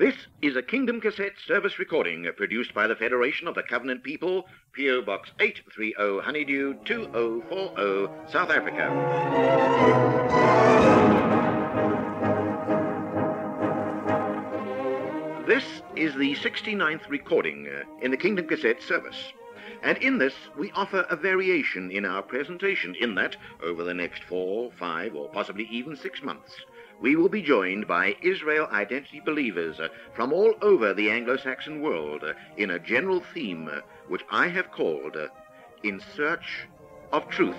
This is a Kingdom Cassette service recording produced by the Federation of the Covenant People, P.O. Box 830 Honeydew 2040, South Africa. This is the 69th recording uh, in the Kingdom Cassette service. And in this, we offer a variation in our presentation, in that, over the next four, five, or possibly even six months, we will be joined by Israel identity believers uh, from all over the Anglo Saxon world uh, in a general theme uh, which I have called In Search of Truth.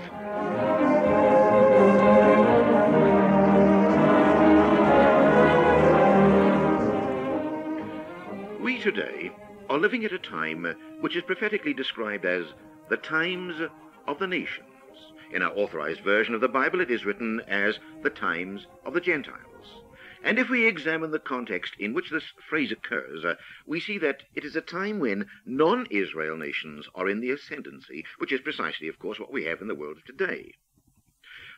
We today are living at a time which is prophetically described as the times of the nations. In our authorized version of the Bible, it is written as the times of the Gentiles. And if we examine the context in which this phrase occurs, uh, we see that it is a time when non-Israel nations are in the ascendancy, which is precisely, of course, what we have in the world of today.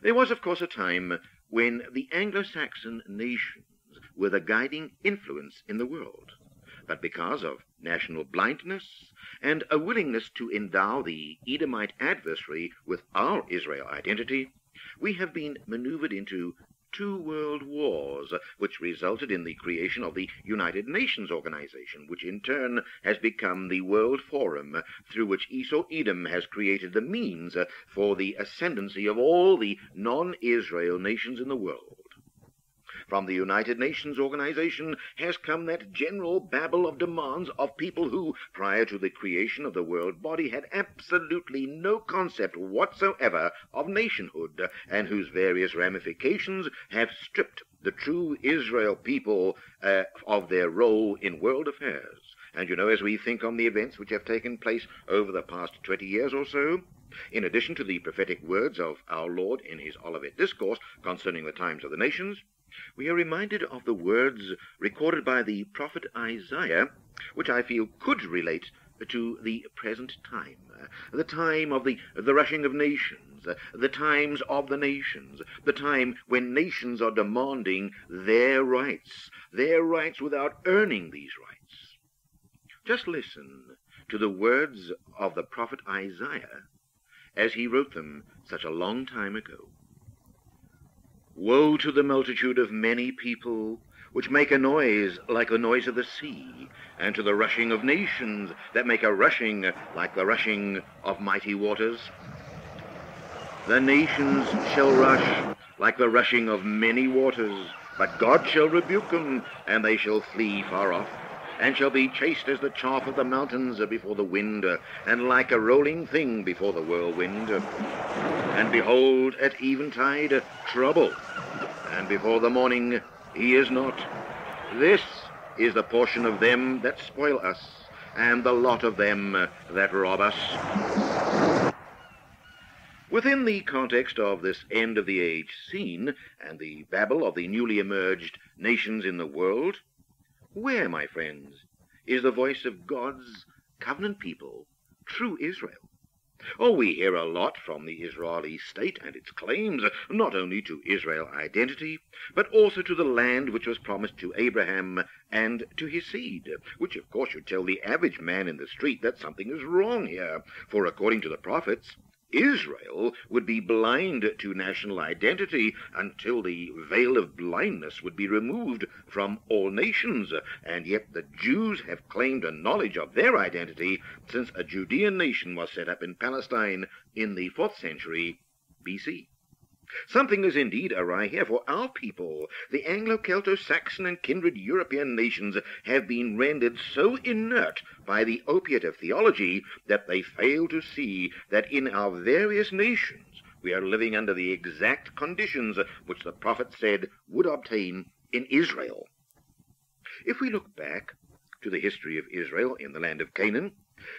There was, of course, a time when the Anglo-Saxon nations were the guiding influence in the world. But because of national blindness and a willingness to endow the Edomite adversary with our Israel identity, we have been maneuvered into two world wars, which resulted in the creation of the United Nations Organization, which in turn has become the World Forum, through which Esau Edom has created the means for the ascendancy of all the non-Israel nations in the world. From the United Nations organization has come that general babble of demands of people who, prior to the creation of the world body, had absolutely no concept whatsoever of nationhood, and whose various ramifications have stripped the true Israel people uh, of their role in world affairs. And you know, as we think on the events which have taken place over the past 20 years or so, in addition to the prophetic words of our Lord in his Olivet Discourse concerning the times of the nations, we are reminded of the words recorded by the prophet Isaiah, which I feel could relate to the present time, uh, the time of the, the rushing of nations, uh, the times of the nations, the time when nations are demanding their rights, their rights without earning these rights. Just listen to the words of the prophet Isaiah as he wrote them such a long time ago. Woe to the multitude of many people which make a noise like the noise of the sea, and to the rushing of nations that make a rushing like the rushing of mighty waters. The nations shall rush like the rushing of many waters, but God shall rebuke them, and they shall flee far off, and shall be chased as the chaff of the mountains before the wind, and like a rolling thing before the whirlwind. And behold, at eventide, trouble, and before the morning, he is not. This is the portion of them that spoil us, and the lot of them that rob us. Within the context of this end of the age scene, and the babble of the newly emerged nations in the world, where, my friends, is the voice of God's covenant people, true Israel? Oh, we hear a lot from the Israeli state and its claims, not only to Israel identity, but also to the land which was promised to Abraham and to his seed, which of course should tell the average man in the street that something is wrong here, for according to the prophets, Israel would be blind to national identity until the veil of blindness would be removed from all nations, and yet the Jews have claimed a knowledge of their identity since a Judean nation was set up in Palestine in the 4th century BC. Something is indeed awry here, for our people, the Anglo-Celto-Saxon and kindred European nations, have been rendered so inert by the opiate of theology that they fail to see that in our various nations we are living under the exact conditions which the prophet said would obtain in Israel. If we look back to the history of Israel in the land of Canaan,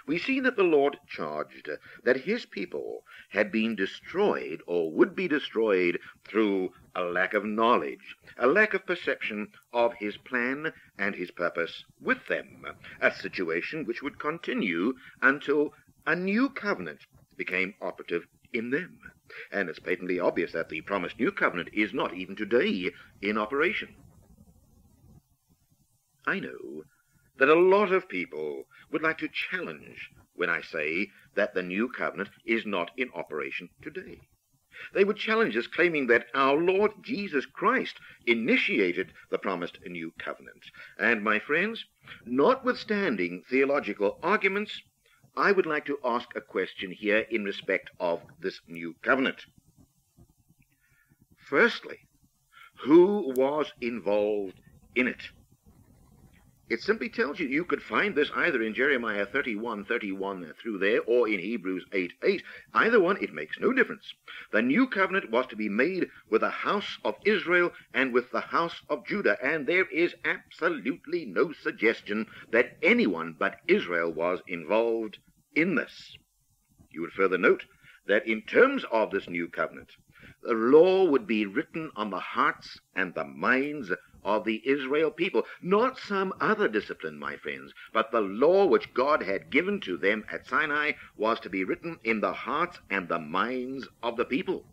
we see that the Lord charged that his people had been destroyed or would be destroyed through a lack of knowledge, a lack of perception of his plan and his purpose with them, a situation which would continue until a new covenant became operative in them. And it's patently obvious that the promised new covenant is not even today in operation. I know that a lot of people would like to challenge when I say that the new covenant is not in operation today. They would challenge us, claiming that our Lord Jesus Christ initiated the promised new covenant. And, my friends, notwithstanding theological arguments, I would like to ask a question here in respect of this new covenant. Firstly, who was involved in it? It simply tells you you could find this either in Jeremiah 31, 31 uh, through there, or in Hebrews 8, 8. Either one, it makes no difference. The new covenant was to be made with the house of Israel and with the house of Judah, and there is absolutely no suggestion that anyone but Israel was involved in this. You would further note that in terms of this new covenant, the law would be written on the hearts and the minds of the Israel people, not some other discipline, my friends, but the law which God had given to them at Sinai was to be written in the hearts and the minds of the people.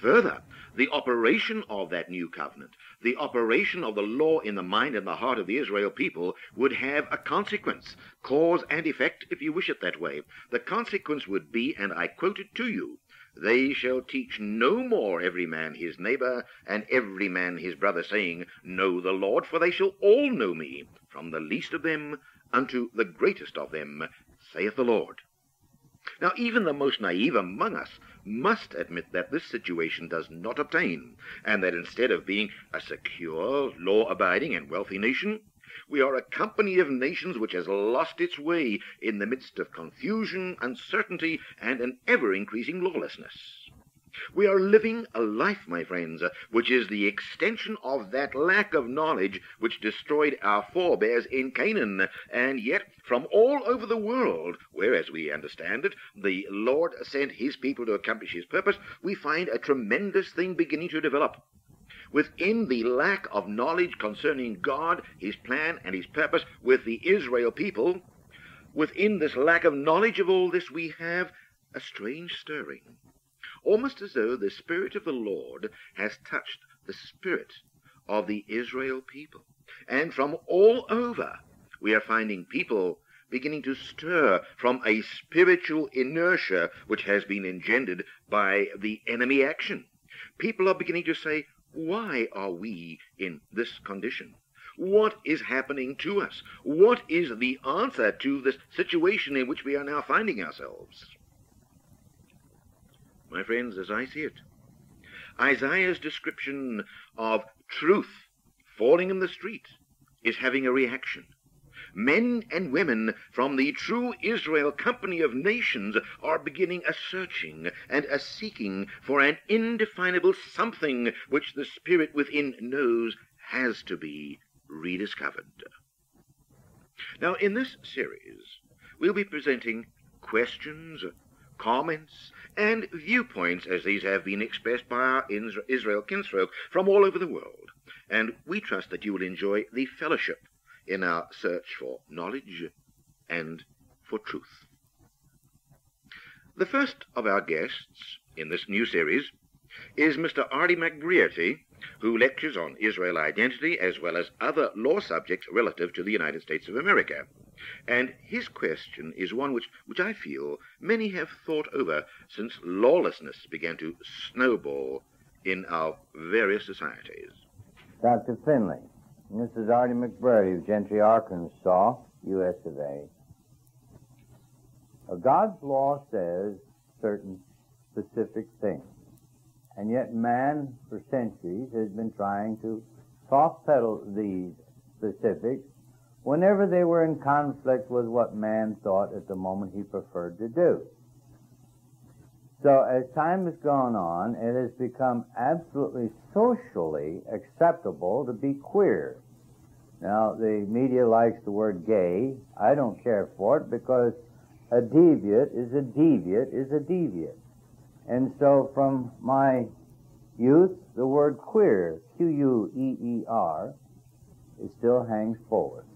Further, the operation of that new covenant, the operation of the law in the mind and the heart of the Israel people would have a consequence, cause and effect, if you wish it that way. The consequence would be, and I quote it to you, they shall teach no more every man his neighbor, and every man his brother, saying, Know the Lord, for they shall all know me, from the least of them unto the greatest of them, saith the Lord. Now, even the most naive among us must admit that this situation does not obtain, and that instead of being a secure, law abiding, and wealthy nation, we are a company of nations which has lost its way in the midst of confusion, uncertainty, and an ever increasing lawlessness. We are living a life, my friends, which is the extension of that lack of knowledge which destroyed our forebears in Canaan, and yet from all over the world, where, as we understand it, the Lord sent his people to accomplish his purpose, we find a tremendous thing beginning to develop within the lack of knowledge concerning God, His plan, and His purpose with the Israel people, within this lack of knowledge of all this, we have a strange stirring, almost as though the Spirit of the Lord has touched the spirit of the Israel people. And from all over, we are finding people beginning to stir from a spiritual inertia which has been engendered by the enemy action. People are beginning to say, why are we in this condition? What is happening to us? What is the answer to this situation in which we are now finding ourselves? My friends, as I see it, Isaiah's description of truth falling in the street is having a reaction men and women from the true Israel company of nations are beginning a searching and a seeking for an indefinable something which the spirit within knows has to be rediscovered. Now, in this series, we'll be presenting questions, comments, and viewpoints as these have been expressed by our Israel kinsfolk from all over the world. And we trust that you will enjoy the fellowship in our search for knowledge and for truth. The first of our guests in this new series is Mr. Artie McBrearty, who lectures on Israel identity as well as other law subjects relative to the United States of America. And his question is one which, which I feel many have thought over since lawlessness began to snowball in our various societies. Dr. Finlay, this is Artie McBrearty of Gentry, Arkansas, U.S. of A. God's law says certain specific things, and yet man, for centuries, has been trying to soft pedal these specifics whenever they were in conflict with what man thought at the moment he preferred to do. So as time has gone on, it has become absolutely socially acceptable to be queer. Now, the media likes the word gay. I don't care for it because a deviant is a deviant is a deviant. And so from my youth, the word queer, Q-U-E-E-R, it still hangs forward.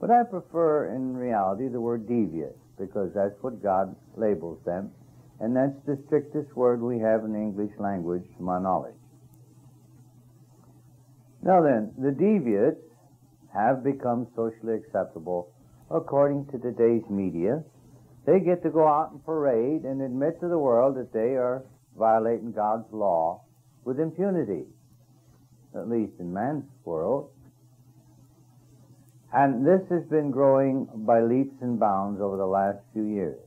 But I prefer, in reality, the word deviant because that's what God labels them and that's the strictest word we have in the English language to my knowledge. Now then, the deviants have become socially acceptable according to today's media. They get to go out and parade and admit to the world that they are violating God's law with impunity, at least in man's world. And this has been growing by leaps and bounds over the last few years.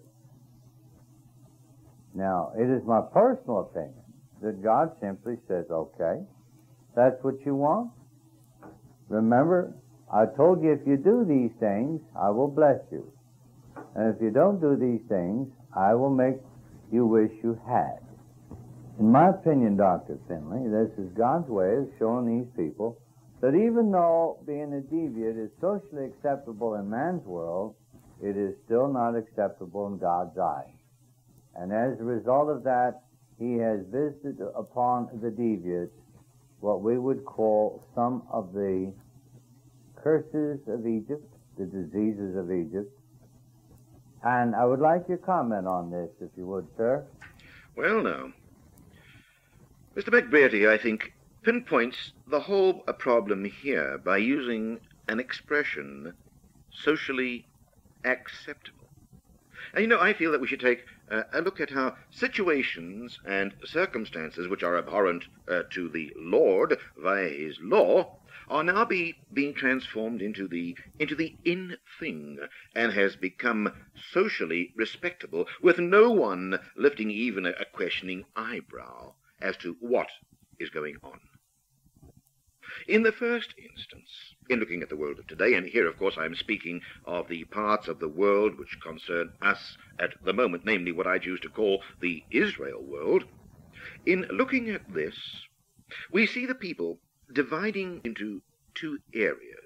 Now, it is my personal opinion that God simply says, okay, that's what you want. Remember, I told you if you do these things, I will bless you. And if you don't do these things, I will make you wish you had. In my opinion, Dr. Finlay, this is God's way of showing these people that even though being a deviant is socially acceptable in man's world, it is still not acceptable in God's eyes. And as a result of that, he has visited upon the deviants what we would call some of the curses of Egypt, the diseases of Egypt. And I would like your comment on this, if you would, sir. Well, now, Mr. McBrearty, I think, pinpoints the whole problem here by using an expression socially acceptable. And you know, I feel that we should take uh, a look at how situations and circumstances which are abhorrent uh, to the Lord via his law are now be, being transformed into the into the in thing and has become socially respectable with no one lifting even a, a questioning eyebrow as to what is going on. In the first instance, in looking at the world of today, and here, of course, I am speaking of the parts of the world which concern us at the moment, namely what I choose to call the Israel world, in looking at this, we see the people dividing into two areas.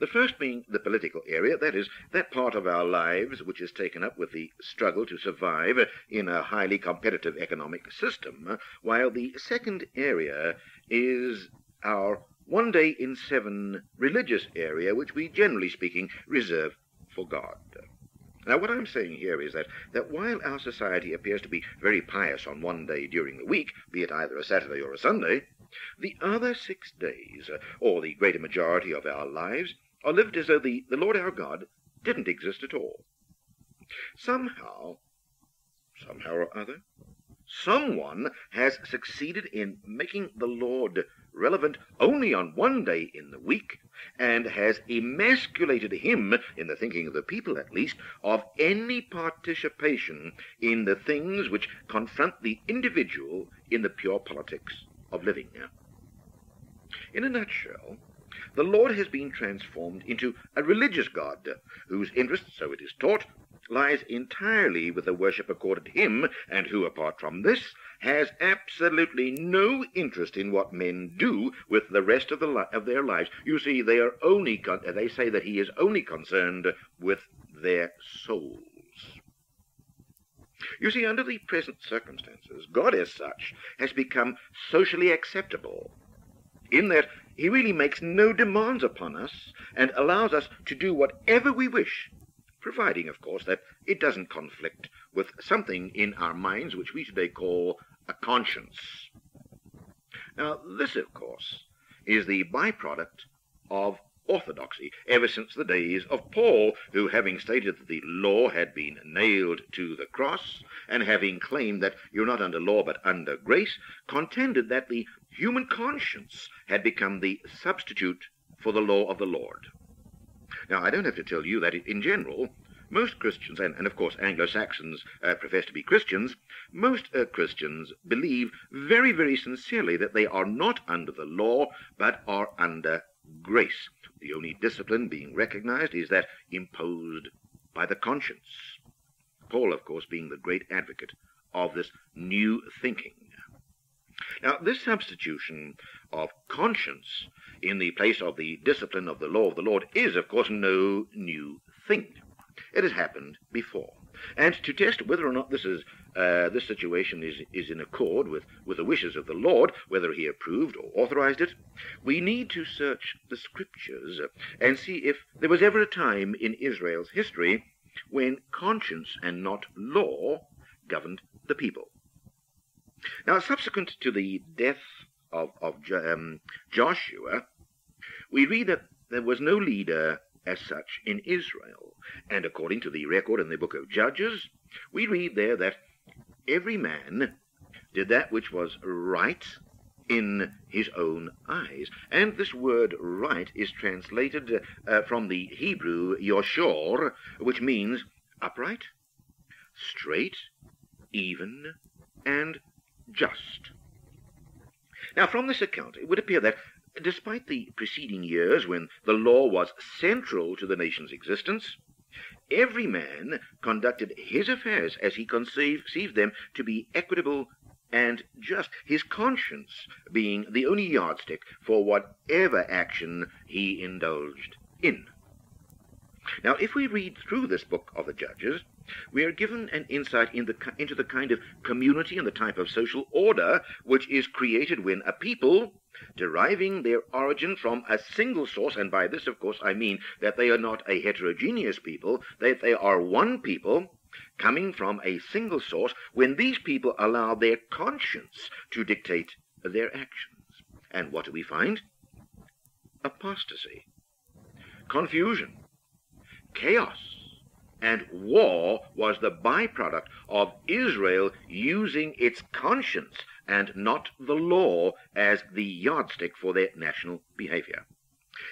The first being the political area, that is, that part of our lives which is taken up with the struggle to survive in a highly competitive economic system, while the second area is our one day in seven religious area, which we, generally speaking, reserve for God. Now, what I'm saying here is that, that while our society appears to be very pious on one day during the week, be it either a Saturday or a Sunday, the other six days, uh, or the greater majority of our lives, are lived as though the, the Lord our God didn't exist at all. Somehow, somehow or other, someone has succeeded in making the Lord relevant only on one day in the week, and has emasculated him, in the thinking of the people at least, of any participation in the things which confront the individual in the pure politics of living. In a nutshell, the Lord has been transformed into a religious God, whose interest, so it is taught, lies entirely with the worship accorded him, and who, apart from this, has absolutely no interest in what men do with the rest of, the li- of their lives. You see, they are only con- they say that he is only concerned with their souls. You see, under the present circumstances, God as such has become socially acceptable in that he really makes no demands upon us and allows us to do whatever we wish providing, of course, that it doesn't conflict with something in our minds which we today call a conscience. Now, this, of course, is the byproduct of orthodoxy ever since the days of Paul, who, having stated that the law had been nailed to the cross, and having claimed that you're not under law but under grace, contended that the human conscience had become the substitute for the law of the Lord. Now, I don't have to tell you that in general, most Christians, and, and of course Anglo-Saxons uh, profess to be Christians, most uh, Christians believe very, very sincerely that they are not under the law, but are under grace. The only discipline being recognized is that imposed by the conscience. Paul, of course, being the great advocate of this new thinking. Now, this substitution of conscience in the place of the discipline of the law of the Lord is, of course, no new thing. It has happened before. And to test whether or not this is uh, this situation is, is in accord with, with the wishes of the Lord, whether he approved or authorized it, we need to search the scriptures and see if there was ever a time in Israel's history when conscience and not law governed the people. Now, subsequent to the death of, of um, Joshua, we read that there was no leader as such in Israel. And according to the record in the book of Judges, we read there that every man did that which was right in his own eyes. And this word right is translated uh, from the Hebrew yoshor, which means upright, straight, even, and just. Now, from this account, it would appear that despite the preceding years when the law was central to the nation's existence, every man conducted his affairs as he conceived them to be equitable and just, his conscience being the only yardstick for whatever action he indulged in. Now, if we read through this book of the Judges, we are given an insight in the, into the kind of community and the type of social order which is created when a people, deriving their origin from a single source, and by this, of course, I mean that they are not a heterogeneous people, that they are one people, coming from a single source, when these people allow their conscience to dictate their actions. And what do we find? Apostasy, confusion, chaos, and war was the byproduct of Israel using its conscience and not the law as the yardstick for their national behavior.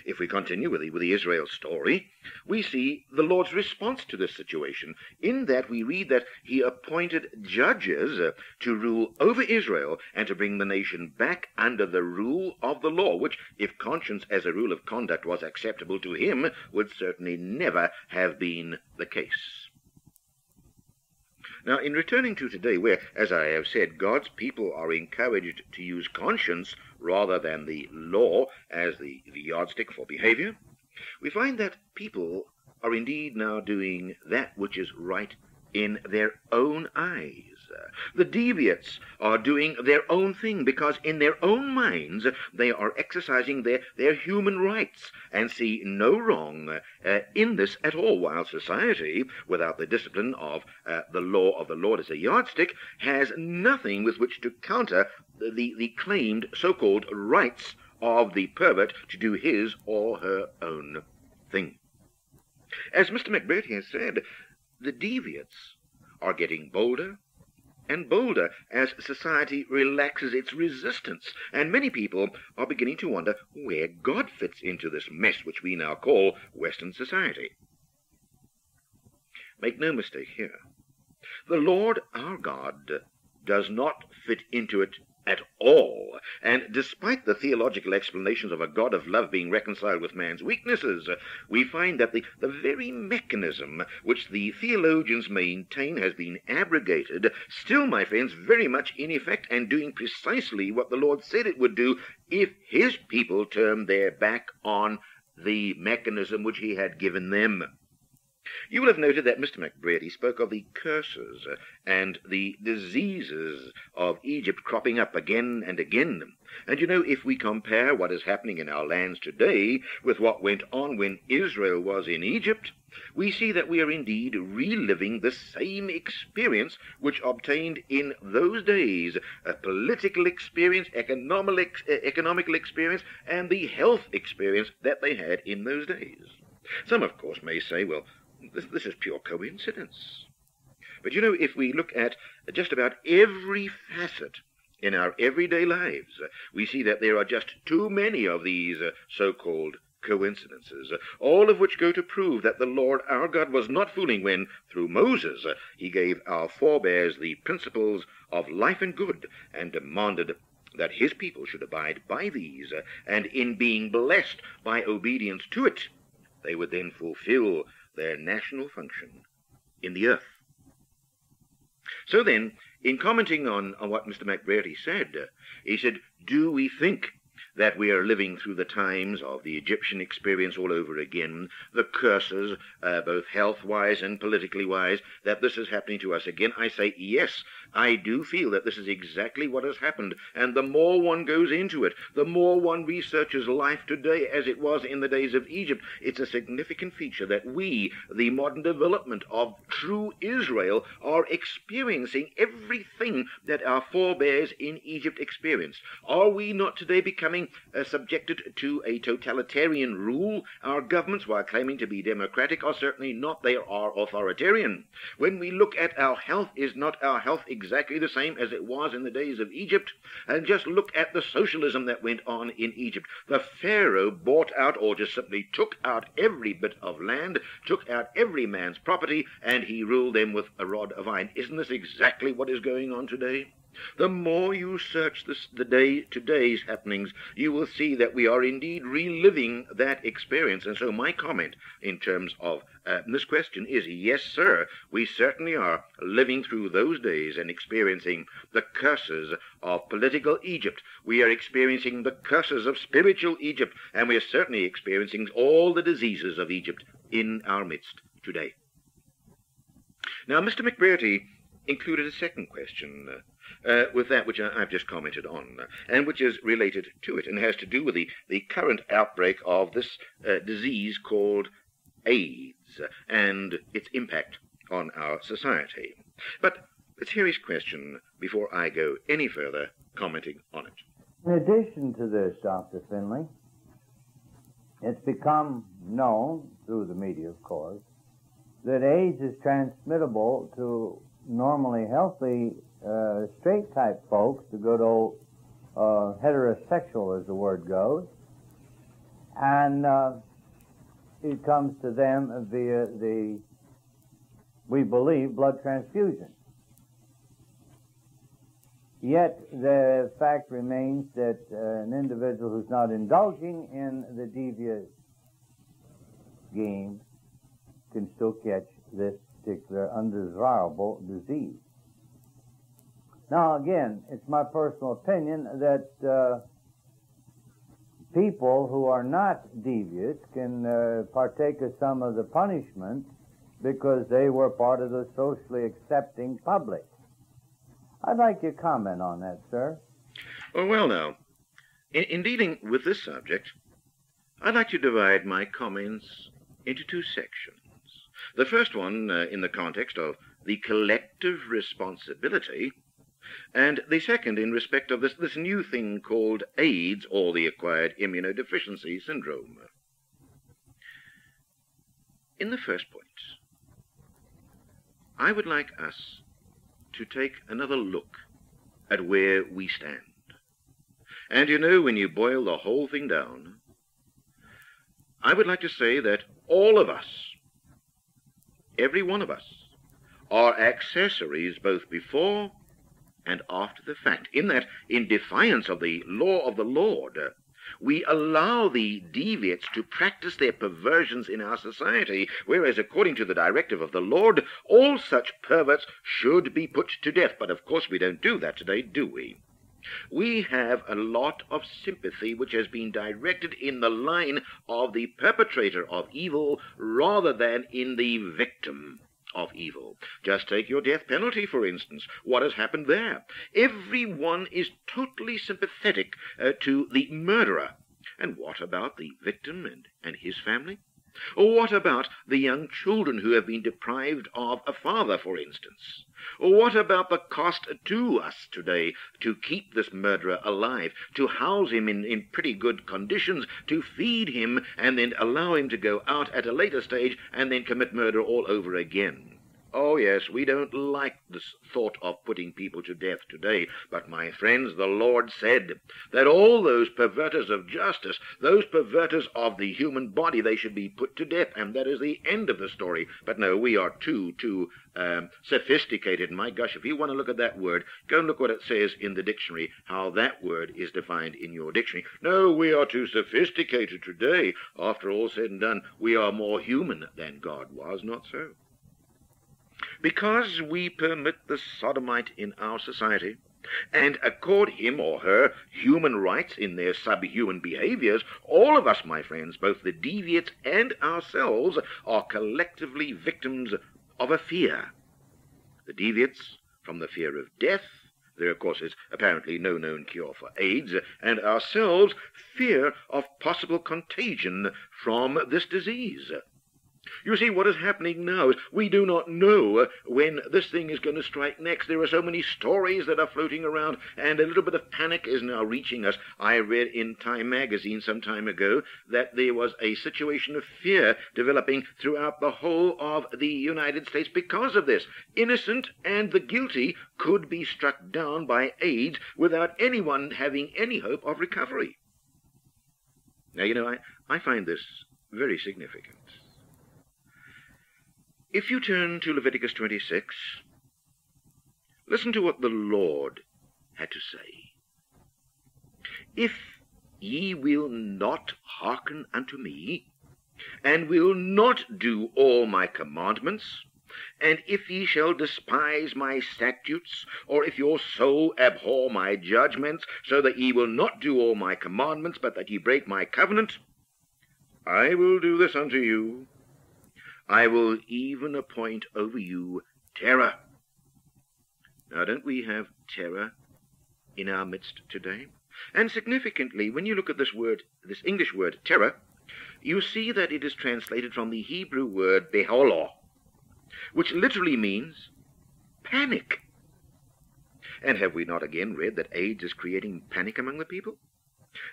If we continue with the, with the Israel story, we see the Lord's response to this situation, in that we read that he appointed judges uh, to rule over Israel and to bring the nation back under the rule of the law, which, if conscience as a rule of conduct was acceptable to him, would certainly never have been the case. Now, in returning to today, where, as I have said, God's people are encouraged to use conscience rather than the law as the, the yardstick for behavior, we find that people are indeed now doing that which is right in their own eyes. The deviates are doing their own thing because in their own minds they are exercising their, their human rights and see no wrong uh, in this at all, while society, without the discipline of uh, the law of the Lord as a yardstick, has nothing with which to counter the, the claimed so-called rights of the pervert to do his or her own thing. As Mr. McBrearty has said, the deviates are getting bolder and bolder as society relaxes its resistance, and many people are beginning to wonder where God fits into this mess which we now call Western society. Make no mistake here. The Lord our God does not fit into it at all. And despite the theological explanations of a God of love being reconciled with man's weaknesses, we find that the, the very mechanism which the theologians maintain has been abrogated, still, my friends, very much in effect and doing precisely what the Lord said it would do if his people turned their back on the mechanism which he had given them. You will have noted that Mr. McBrearty spoke of the curses and the diseases of Egypt cropping up again and again. And you know, if we compare what is happening in our lands today with what went on when Israel was in Egypt, we see that we are indeed reliving the same experience which obtained in those days a political experience, economic, economical experience, and the health experience that they had in those days. Some, of course, may say, well, this, this is pure coincidence. But you know, if we look at just about every facet in our everyday lives, uh, we see that there are just too many of these uh, so-called coincidences, uh, all of which go to prove that the Lord our God was not fooling when, through Moses, uh, he gave our forebears the principles of life and good and demanded that his people should abide by these, and in being blessed by obedience to it, they would then fulfill their national function in the earth. So then, in commenting on, on what Mr. McBrearty said, uh, he said, Do we think that we are living through the times of the Egyptian experience all over again, the curses, uh, both health wise and politically wise, that this is happening to us again? I say, yes, I do feel that this is exactly what has happened. And the more one goes into it, the more one researches life today as it was in the days of Egypt, it's a significant feature that we, the modern development of true Israel, are experiencing everything that our forebears in Egypt experienced. Are we not today becoming uh, subjected to a totalitarian rule. Our governments, while claiming to be democratic, are certainly not. They are authoritarian. When we look at our health, is not our health exactly the same as it was in the days of Egypt? And just look at the socialism that went on in Egypt. The Pharaoh bought out or just simply took out every bit of land, took out every man's property, and he ruled them with a rod of iron. Isn't this exactly what is going on today? The more you search this, the day today's happenings, you will see that we are indeed reliving that experience. And so my comment in terms of uh, this question is, yes, sir, we certainly are living through those days and experiencing the curses of political Egypt. We are experiencing the curses of spiritual Egypt, and we are certainly experiencing all the diseases of Egypt in our midst today. Now, Mr. McBrearty included a second question. Uh, uh, with that which I, have just commented on, uh, and which is related to it and has to do with the, the current outbreak of this uh, disease called AIDS and its impact on our society. But hear his question before I go any further commenting on it. In addition to this, Dr. Finlay, it's become known through the media, of course, that AIDS is transmittable to normally healthy uh, straight type folks, the good old uh, heterosexual, as the word goes, and uh, it comes to them via the, we believe, blood transfusion. Yet the fact remains that uh, an individual who's not indulging in the devious game can still catch this particular undesirable disease. Now, again, it's my personal opinion that uh, people who are not devious can uh, partake of some of the punishment because they were part of the socially accepting public. I'd like your comment on that, sir. Oh, well, now, in, in dealing with this subject, I'd like to divide my comments into two sections. The first one uh, in the context of the collective responsibility and the second in respect of this, this new thing called AIDS, or the acquired immunodeficiency syndrome. In the first point, I would like us to take another look at where we stand. And you know, when you boil the whole thing down, I would like to say that all of us, every one of us, are accessories both before and after the fact, in that, in defiance of the law of the Lord, we allow the deviates to practice their perversions in our society, whereas according to the directive of the Lord, all such perverts should be put to death. But of course we don't do that today, do we? We have a lot of sympathy which has been directed in the line of the perpetrator of evil rather than in the victim of evil. Just take your death penalty, for instance. What has happened there? Everyone is totally sympathetic uh, to the murderer. And what about the victim and, and his family? Or what about the young children who have been deprived of a father, for instance? Or what about the cost to us today to keep this murderer alive, to house him in, in pretty good conditions, to feed him, and then allow him to go out at a later stage and then commit murder all over again? Oh, yes, we don't like the thought of putting people to death today. But, my friends, the Lord said that all those perverters of justice, those perverters of the human body, they should be put to death. And that is the end of the story. But no, we are too, too um, sophisticated. My gosh, if you want to look at that word, go and look what it says in the dictionary, how that word is defined in your dictionary. No, we are too sophisticated today. After all said and done, we are more human than God was, not so. Because we permit the sodomite in our society, and accord him or her human rights in their subhuman behaviors, all of us, my friends, both the deviates and ourselves, are collectively victims of a fear. The deviates from the fear of death, there of course is apparently no known cure for AIDS, and ourselves fear of possible contagion from this disease. You see, what is happening now is we do not know uh, when this thing is going to strike next. There are so many stories that are floating around, and a little bit of panic is now reaching us. I read in Time magazine some time ago that there was a situation of fear developing throughout the whole of the United States because of this. Innocent and the guilty could be struck down by AIDS without anyone having any hope of recovery. Now, you know, I, I find this very significant. If you turn to Leviticus 26, listen to what the Lord had to say. If ye will not hearken unto me, and will not do all my commandments, and if ye shall despise my statutes, or if your soul abhor my judgments, so that ye will not do all my commandments, but that ye break my covenant, I will do this unto you, I will even appoint over you terror. Now, don't we have terror in our midst today? And significantly, when you look at this word, this English word, terror, you see that it is translated from the Hebrew word beholo, which literally means panic. And have we not again read that AIDS is creating panic among the people?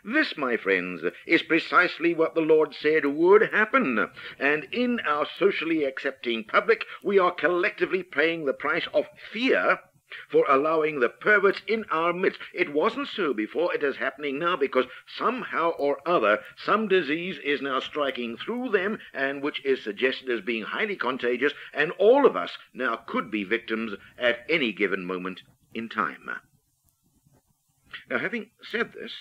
This, my friends, is precisely what the Lord said would happen. And in our socially accepting public, we are collectively paying the price of fear for allowing the perverts in our midst. It wasn't so before, it is happening now because somehow or other some disease is now striking through them and which is suggested as being highly contagious, and all of us now could be victims at any given moment in time. Now, having said this,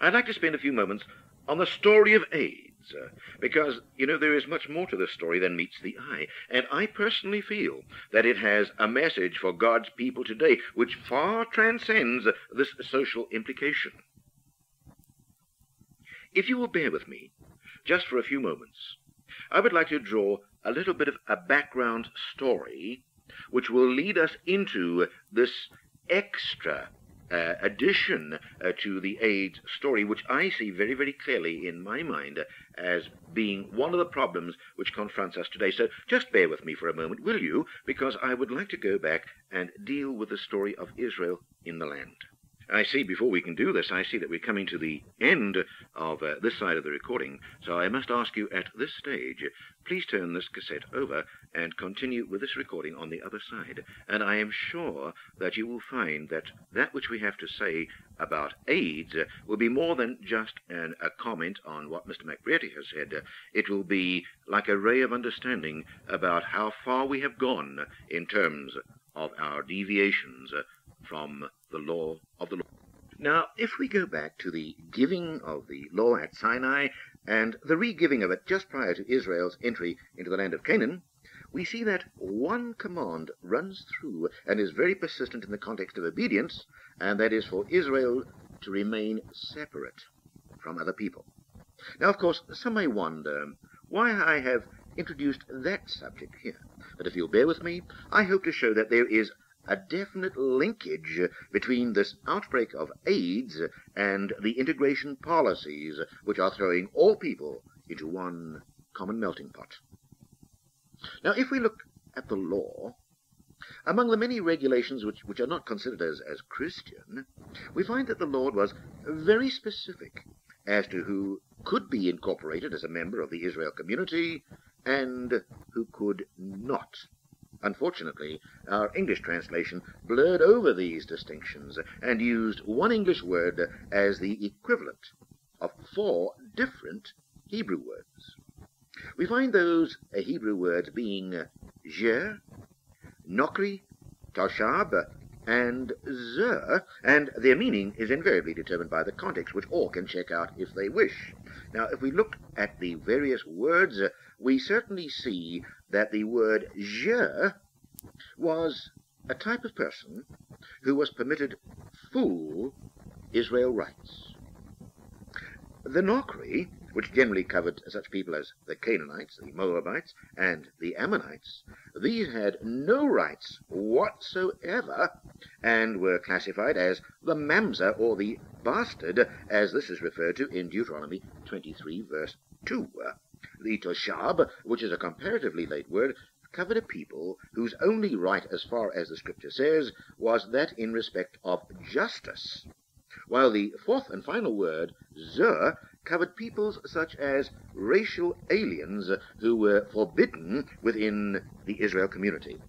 I'd like to spend a few moments on the story of AIDS, uh, because, you know, there is much more to this story than meets the eye, and I personally feel that it has a message for God's people today which far transcends this social implication. If you will bear with me, just for a few moments, I would like to draw a little bit of a background story which will lead us into this extra uh, addition uh, to the AIDS story, which I see very, very clearly in my mind as being one of the problems which confronts us today. So just bear with me for a moment, will you? Because I would like to go back and deal with the story of Israel in the land. I see before we can do this, I see that we're coming to the end of uh, this side of the recording, so I must ask you at this stage, please turn this cassette over and continue with this recording on the other side. And I am sure that you will find that that which we have to say about AIDS will be more than just an, a comment on what Mr. McBrearty has said. It will be like a ray of understanding about how far we have gone in terms of our deviations from the law of the Lord. Now, if we go back to the giving of the law at Sinai and the re-giving of it just prior to Israel's entry into the land of Canaan, we see that one command runs through and is very persistent in the context of obedience, and that is for Israel to remain separate from other people. Now, of course, some may wonder why I have introduced that subject here. But if you'll bear with me, I hope to show that there is a definite linkage between this outbreak of AIDS and the integration policies which are throwing all people into one common melting pot. Now, if we look at the law, among the many regulations which, which are not considered as, as Christian, we find that the Lord was very specific as to who could be incorporated as a member of the Israel community and who could not. Unfortunately, our English translation blurred over these distinctions and used one English word as the equivalent of four different Hebrew words. We find those Hebrew words being ger, nokri, tashab, and zer, and their meaning is invariably determined by the context, which all can check out if they wish. Now, if we look at the various words, we certainly see that the word ger was a type of person who was permitted full Israel rights. The Nokri, which generally covered such people as the Canaanites, the Moabites, and the Ammonites, these had no rights whatsoever and were classified as the Mamzer or the bastard, as this is referred to in Deuteronomy 23, verse 2. The Toshab, which is a comparatively late word, covered a people whose only right, as far as the scripture says, was that in respect of justice, while the fourth and final word, Zur, covered peoples such as racial aliens who were forbidden within the Israel community.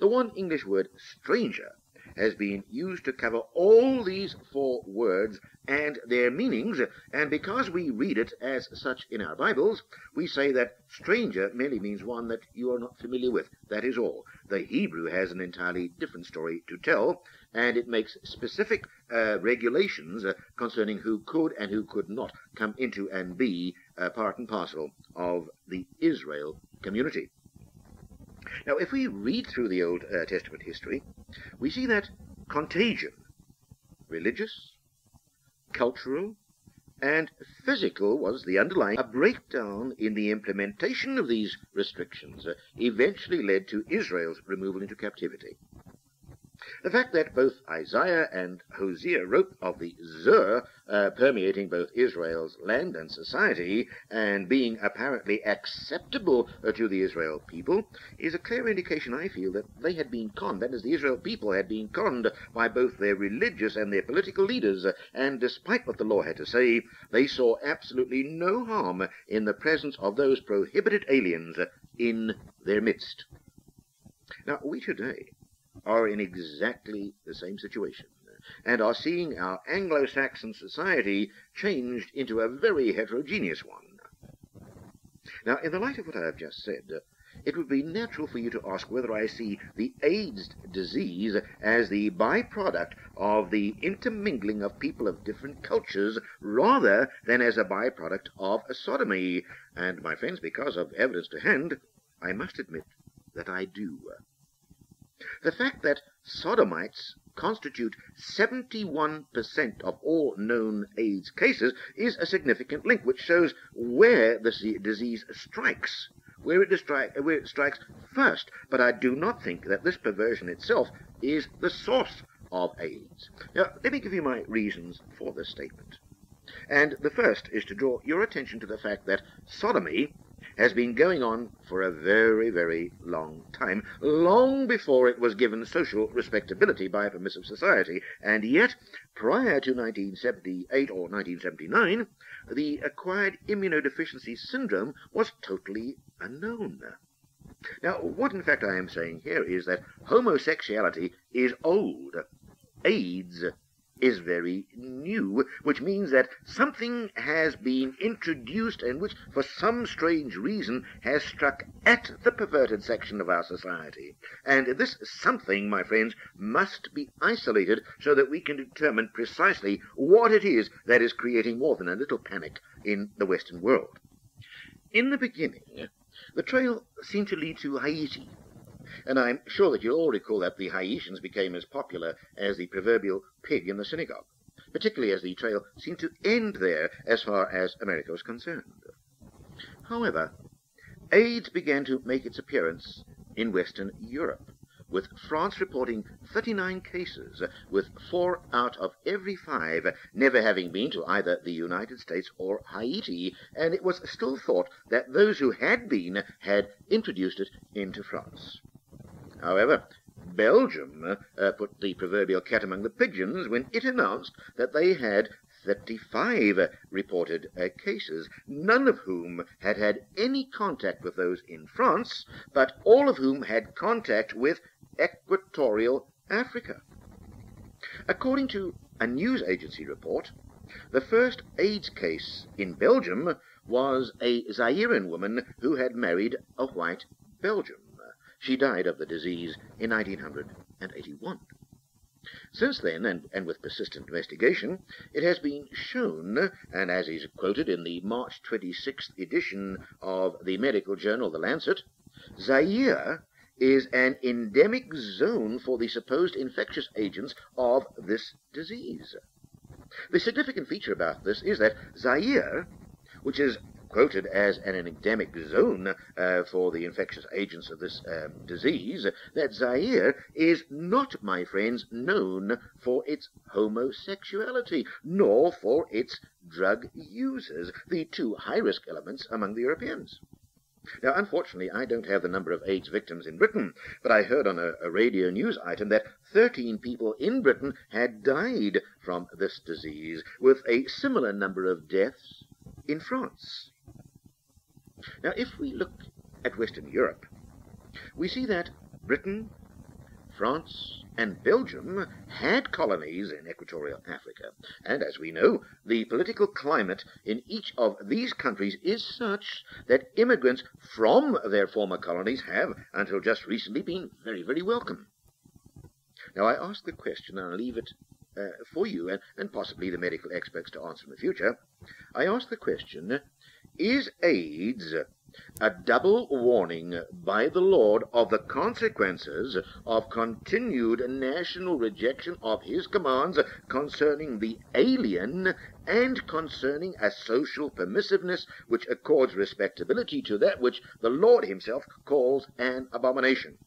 The one English word stranger has been used to cover all these four words and their meanings, and because we read it as such in our Bibles, we say that stranger merely means one that you are not familiar with. That is all. The Hebrew has an entirely different story to tell, and it makes specific uh, regulations uh, concerning who could and who could not come into and be uh, part and parcel of the Israel community. Now, if we read through the Old uh, Testament history, we see that contagion, religious, cultural, and physical was the underlying. A breakdown in the implementation of these restrictions uh, eventually led to Israel's removal into captivity. The fact that both Isaiah and Hosea wrote of the Zur uh, permeating both Israel's land and society and being apparently acceptable uh, to the Israel people is a clear indication, I feel, that they had been conned, that is, the Israel people had been conned by both their religious and their political leaders, and despite what the law had to say, they saw absolutely no harm in the presence of those prohibited aliens in their midst. Now, we today are in exactly the same situation and are seeing our Anglo-Saxon society changed into a very heterogeneous one. Now, in the light of what I have just said, it would be natural for you to ask whether I see the AIDS disease as the byproduct of the intermingling of people of different cultures rather than as a byproduct of sodomy. And, my friends, because of evidence to hand, I must admit that I do. The fact that sodomites constitute 71% of all known AIDS cases is a significant link which shows where the disease strikes, where it, where it strikes first. But I do not think that this perversion itself is the source of AIDS. Now, let me give you my reasons for this statement. And the first is to draw your attention to the fact that sodomy has been going on for a very, very long time, long before it was given social respectability by a permissive society. And yet, prior to 1978 or 1979, the acquired immunodeficiency syndrome was totally unknown. Now, what in fact I am saying here is that homosexuality is old. AIDS is very new, which means that something has been introduced and which, for some strange reason, has struck at the perverted section of our society. And this something, my friends, must be isolated so that we can determine precisely what it is that is creating more than a little panic in the Western world. In the beginning, the trail seemed to lead to Haiti, and I'm sure that you'll all recall that the Haitians became as popular as the proverbial pig in the synagogue, particularly as the trail seemed to end there as far as America was concerned. However, AIDS began to make its appearance in Western Europe, with France reporting 39 cases, with four out of every five never having been to either the United States or Haiti, and it was still thought that those who had been had introduced it into France. However, Belgium uh, put the proverbial cat among the pigeons when it announced that they had 35 reported uh, cases, none of whom had had any contact with those in France, but all of whom had contact with equatorial Africa. According to a news agency report, the first AIDS case in Belgium was a Zairean woman who had married a white Belgian. She died of the disease in 1981. Since then, and, and, with persistent investigation, it has been shown, and as is quoted in the March 26th edition of the medical journal The Lancet, Zaire is an endemic zone for the supposed infectious agents of this disease. The significant feature about this is that Zaire, which is quoted as an endemic zone uh, for the infectious agents of this um, disease, that Zaire is not, my friends, known for its homosexuality, nor for its drug users, the two high-risk elements among the Europeans. Now, unfortunately, I don't have the number of AIDS victims in Britain, but I heard on a, a, radio news item that 13 people in Britain had died from this disease, with a similar number of deaths in France. Now, if we look at Western Europe, we see that Britain, France, and Belgium had colonies in equatorial Africa. And as we know, the political climate in each of these countries is such that immigrants from their former colonies have, until just recently, been very, very welcome. Now, I ask the question, and I'll leave it uh, for you and, and possibly the medical experts to answer in the future. I ask the question Is AIDS a double warning by the Lord of the consequences of continued national rejection of his commands concerning the alien and concerning a social permissiveness which accords respectability to that which the Lord himself calls an abomination.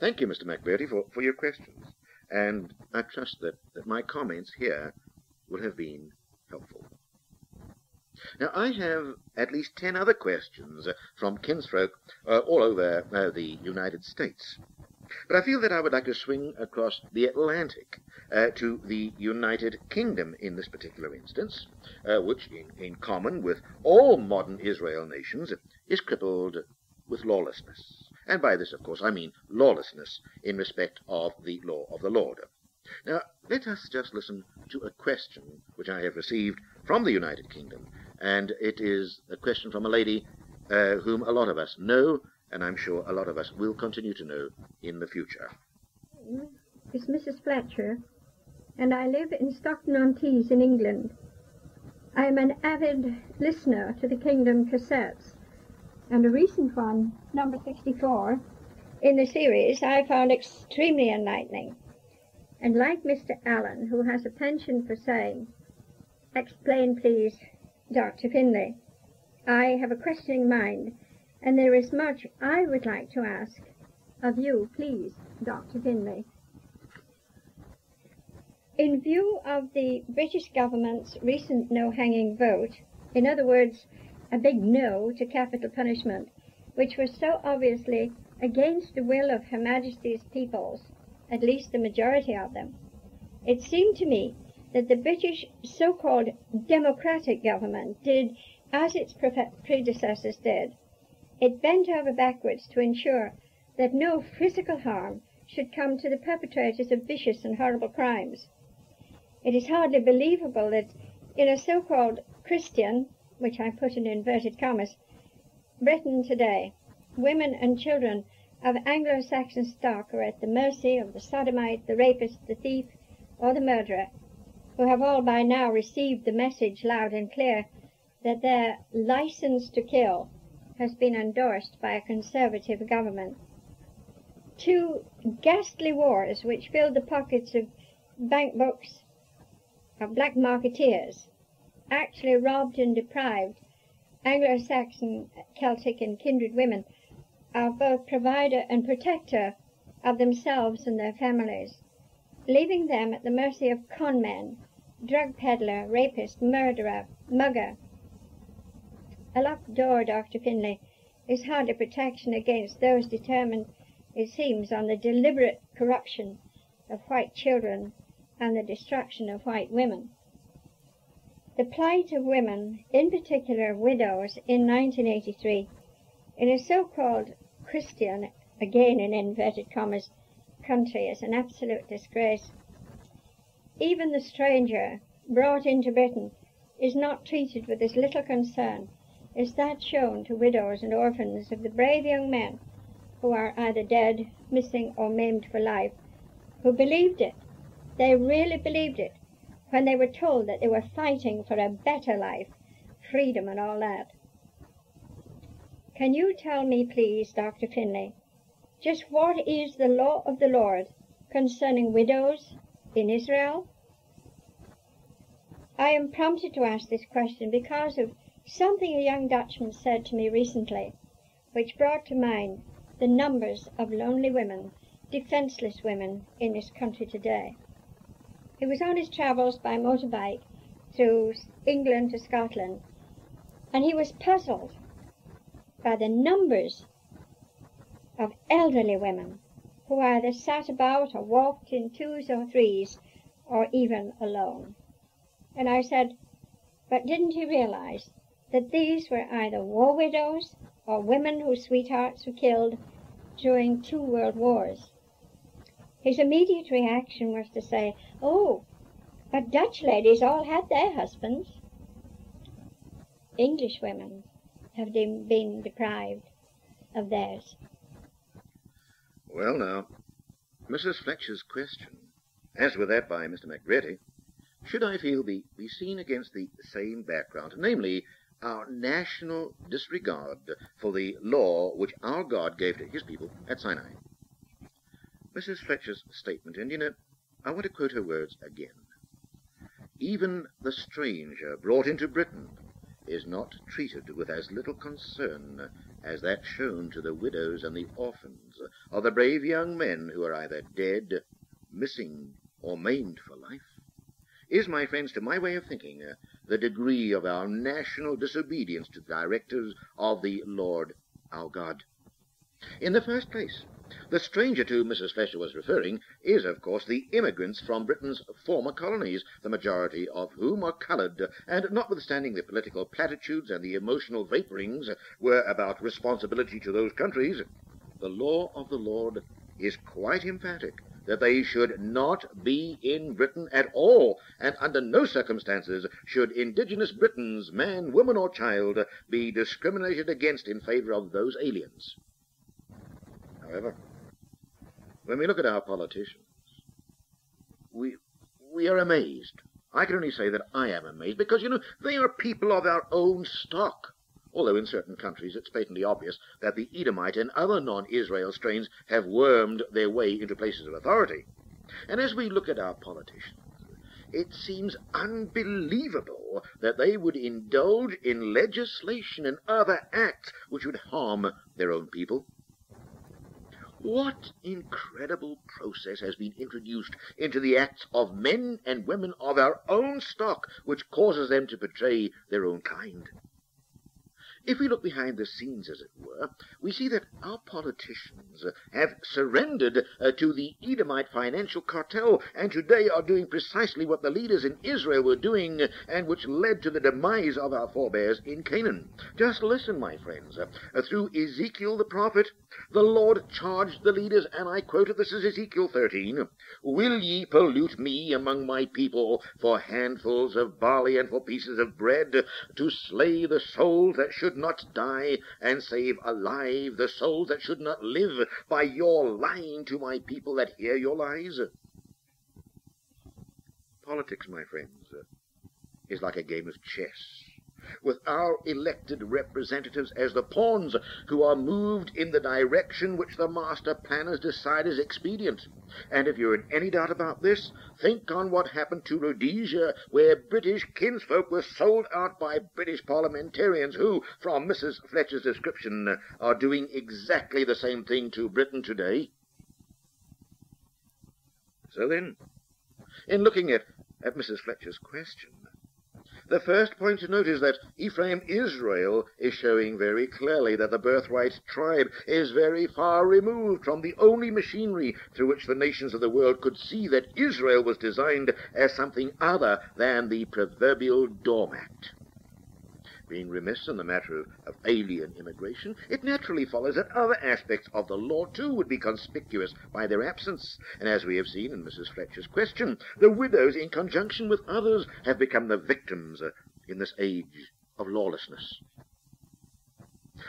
Thank you, Mr. McBurdy, for, for your questions, and I trust that, that my comments here will have been helpful. Now, I have at least ten other questions from kinsfolk uh, all over uh, the United States. But I feel that I would like to swing across the Atlantic uh, to the United Kingdom in this particular instance, uh, which, in, in common with all modern Israel nations, is crippled with lawlessness. And by this, of course, I mean lawlessness in respect of the law of the Lord. Now, let us just listen to a question which I have received from the United Kingdom and it is a question from a lady uh, whom a lot of us know, and I'm sure a lot of us will continue to know in the future. It's Mrs. Fletcher, and I live in Stockton-on-Tees in England. I am an avid listener to the Kingdom cassettes, and a recent one, number 64, in the series I found extremely enlightening. And like Mr. Allen, who has a penchant for saying, explain please, Dr. Finlay. I have a questioning mind, and there is much I would like to ask of you, please, Dr. Finlay. In view of the British government's recent no-hanging vote, in other words, a big no to capital punishment, which was so obviously against the will of Her Majesty's peoples, at least the majority of them, it seemed to me that the British so-called democratic government did as its predecessors did. It bent over backwards to ensure that no physical harm should come to the perpetrators of vicious and horrible crimes. It is hardly believable that in a so-called Christian, which I put in inverted commas, Britain today, women and children of Anglo-Saxon stock are at the mercy of the sodomite, the rapist, the thief, or the murderer, who have all by now received the message loud and clear that their license to kill has been endorsed by a conservative government. Two ghastly wars which filled the pockets of bank books of black marketeers actually robbed and deprived Anglo-Saxon, Celtic, and kindred women of both provider and protector of themselves and their families, leaving them at the mercy of con men drug peddler, rapist, murderer, mugger. A locked door, Dr. Finlay, is hardly protection against those determined, it seems, on the deliberate corruption of white children and the destruction of white women. The plight of women, in particular widows, in 1983, in a so-called Christian, again in inverted commas, country is an absolute disgrace. Even the stranger brought into Britain is not treated with as little concern as that shown to widows and orphans of the brave young men who are either dead, missing, or maimed for life, who believed it. They really believed it when they were told that they were fighting for a better life, freedom, and all that. Can you tell me, please, Dr. Finlay, just what is the law of the Lord concerning widows in Israel? I am prompted to ask this question because of something a young Dutchman said to me recently, which brought to mind the numbers of lonely women, defenseless women in this country today. He was on his travels by motorbike through England to Scotland, and he was puzzled by the numbers of elderly women who either sat about or walked in twos or threes or even alone. And I said, but didn't he realize that these were either war widows or women whose sweethearts were killed during two world wars? His immediate reaction was to say, oh, but Dutch ladies all had their husbands. English women have been deprived of theirs. Well, now, Mrs. Fletcher's question, as with that by Mr. McGready, should I feel be, be seen against the same background, namely, our national disregard for the law which our God gave to his people at Sinai. Mrs. Fletcher's statement, and you know, I want to quote her words again. Even the stranger brought into Britain is not treated with as little concern as that shown to the widows and the orphans of the brave young men who are either dead, missing, or maimed for life, is, my friends, to my way of thinking, uh, the degree of our national disobedience to the directives of the Lord our God. In the first place, the stranger to whom Mrs. Fletcher was referring is, of course, the immigrants from Britain's former colonies, the majority of whom are coloured, and notwithstanding the political platitudes and the emotional vapourings were about responsibility to those countries, the law of the Lord is quite emphatic that they should not be in Britain at all, and under no circumstances should indigenous Britons, man, woman, or child, be discriminated against in favour of those aliens. However, when we look at our politicians, we, we are amazed. I can only say that I am amazed because, you know, they are people of our own stock. Although in certain countries it's patently obvious that the Edomite and other non-Israel strains have wormed their way into places of authority. And as we look at our politicians, it seems unbelievable that they would indulge in legislation and other acts which would harm their own people. What incredible process has been introduced into the acts of men and women of our own stock which causes them to betray their own kind? If we look behind the scenes, as it were, we see that our politicians have surrendered uh, to the Edomite financial cartel and today are doing precisely what the leaders in Israel were doing and which led to the demise of our forebears in Canaan. Just listen, my friends. Uh, through Ezekiel the prophet, the Lord charged the leaders, and I quote, this is Ezekiel 13, Will ye pollute me among my people for handfuls of barley and for pieces of bread, to slay the souls that should not die, and save alive the souls that should not live, by your lying to my people that hear your lies? Politics, my friends, is like a game of chess with our elected representatives as the pawns who are moved in the direction which the master planners decide is expedient. And if you're in any doubt about this, think on what happened to Rhodesia, where British kinsfolk were sold out by British parliamentarians who, from Mrs. Fletcher's description, are doing exactly the same thing to Britain today. So then, in looking at, at Mrs. Fletcher's question, the first point to note is that Ephraim Israel is showing very clearly that the birthright tribe is very far removed from the only machinery through which the nations of the world could see that Israel was designed as something other than the proverbial doormat being remiss in the matter of, of alien immigration, it naturally follows that other aspects of the law, too, would be conspicuous by their absence. And as we have seen in Mrs. Fletcher's question, the widows, in conjunction with others, have become the victims uh, in this age of lawlessness.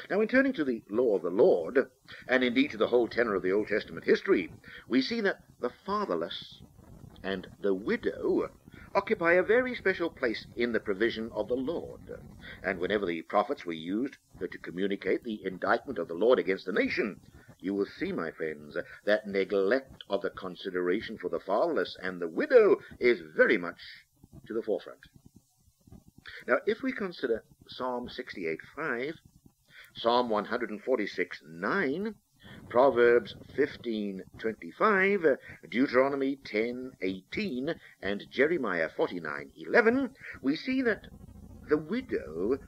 Now, in turning to the law of the Lord, and indeed to the whole tenor of the Old Testament history, we see that the fatherless and the widow occupy a very special place in the provision of the Lord. And whenever the prophets were used to communicate the indictment of the Lord against the nation, you will see, my friends, that neglect of the consideration for the fatherless and the widow is very much to the forefront. Now, if we consider Psalm 68.5, Psalm 146.9, Proverbs 15:25, Deuteronomy 10:18, and Jeremiah 49:11, we see that the widow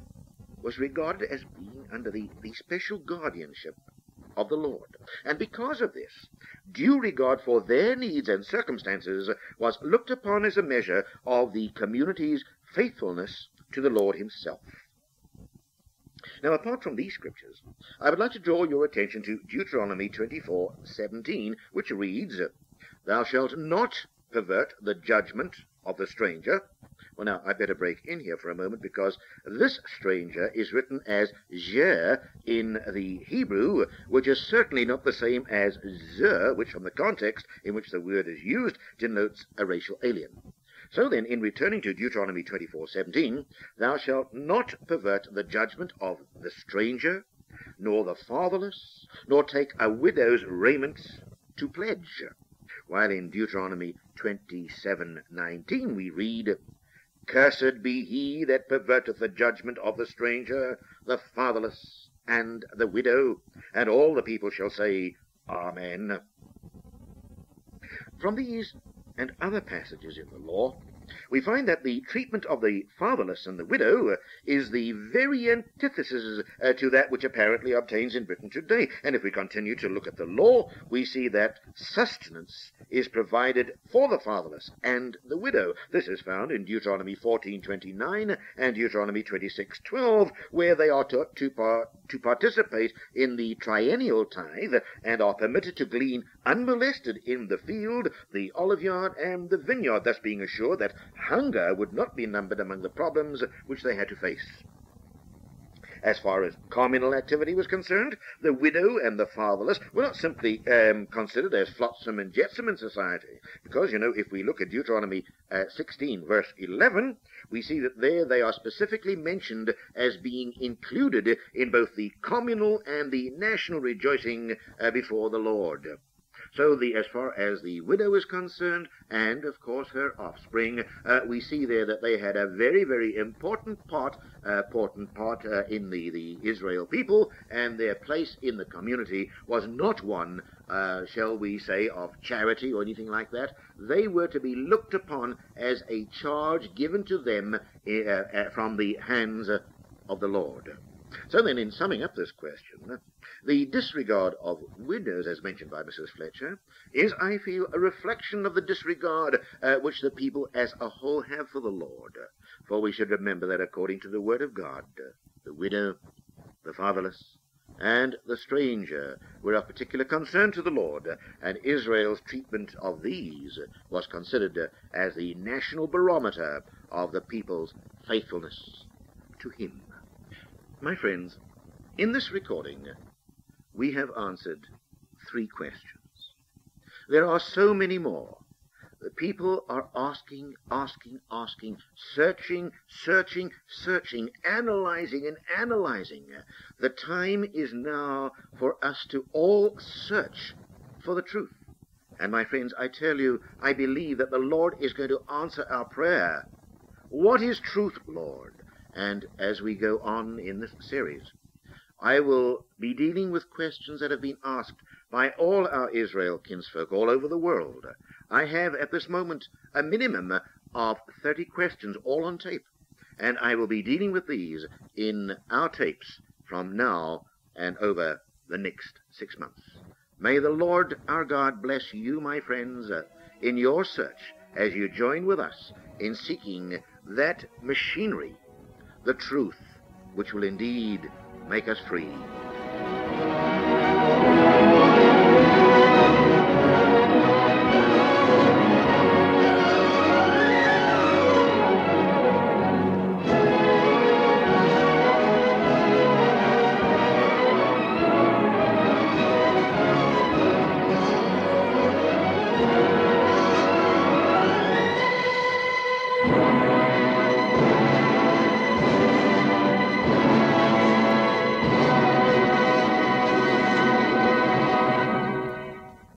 was regarded as being under the, the special guardianship of the Lord. And because of this, due regard for their needs and circumstances was looked upon as a measure of the community's faithfulness to the Lord Himself. Now, apart from these scriptures, I would like to draw your attention to Deuteronomy 24:17, which reads, Thou shalt not pervert the judgment of the stranger. Well, now, I better break in here for a moment because this stranger is written as ger in the Hebrew, which is certainly not the same as Zer, which from the context in which the word is used denotes a racial alien. So then, in returning to Deuteronomy 24:17, thou shalt not pervert the judgment of the stranger, nor the fatherless, nor take a widow's raiment to pledge. While in Deuteronomy 27:19 we read, Cursed be he that perverteth the judgment of the stranger, the fatherless, and the widow. And all the people shall say, Amen. From these and other passages in the law, we find that the treatment of the fatherless and the widow is the very antithesis uh, to that which apparently obtains in Britain today. And if we continue to look at the law, we see that sustenance is provided for the fatherless and the widow. This is found in Deuteronomy 14:29 and Deuteronomy 26:12, where they are to, to, par, to participate in the triennial tithe and are permitted to glean unmolested in the field, the oliveyard, and the vineyard, thus being assured that hunger would not be numbered among the problems which they had to face. As far as communal activity was concerned, the widow and the fatherless were not simply um, considered as flotsam and jetsam in society, because, you know, if we look at Deuteronomy uh, 16, verse 11, we see that there they are specifically mentioned as being included in both the communal and the national rejoicing uh, before the Lord. So the as far as the widow is concerned, and of course her offspring, uh, we see there that they had a very, very important part, uh, important part uh, in the, the Israel people, and their place in the community was not one, uh, shall we say, of charity or anything like that. They were to be looked upon as a charge given to them uh, uh, from the hands of the Lord. So then, in summing up this question, the disregard of widows, as mentioned by Mrs. Fletcher, is, I feel, a reflection of the disregard uh, which the people as a whole have for the Lord. For we should remember that according to the Word of God, the widow, the fatherless, and the stranger were of particular concern to the Lord, and Israel's treatment of these was considered as the national barometer of the people's faithfulness to Him. My friends, in this recording, we have answered three questions. There are so many more. The people are asking, asking, asking, searching, searching, searching, analyzing and analyzing. The time is now for us to all search for the truth. And my friends, I tell you, I believe that the Lord is going to answer our prayer. What is truth, Lord? And as we go on in this series, I will be dealing with questions that have been asked by all our Israel kinsfolk all over the world. I have at this moment a minimum of 30 questions all on tape, and I will be dealing with these in our tapes from now and over the next six months. May the Lord our God bless you, my friends, in your search as you join with us in seeking that machinery the truth, which will indeed make us free.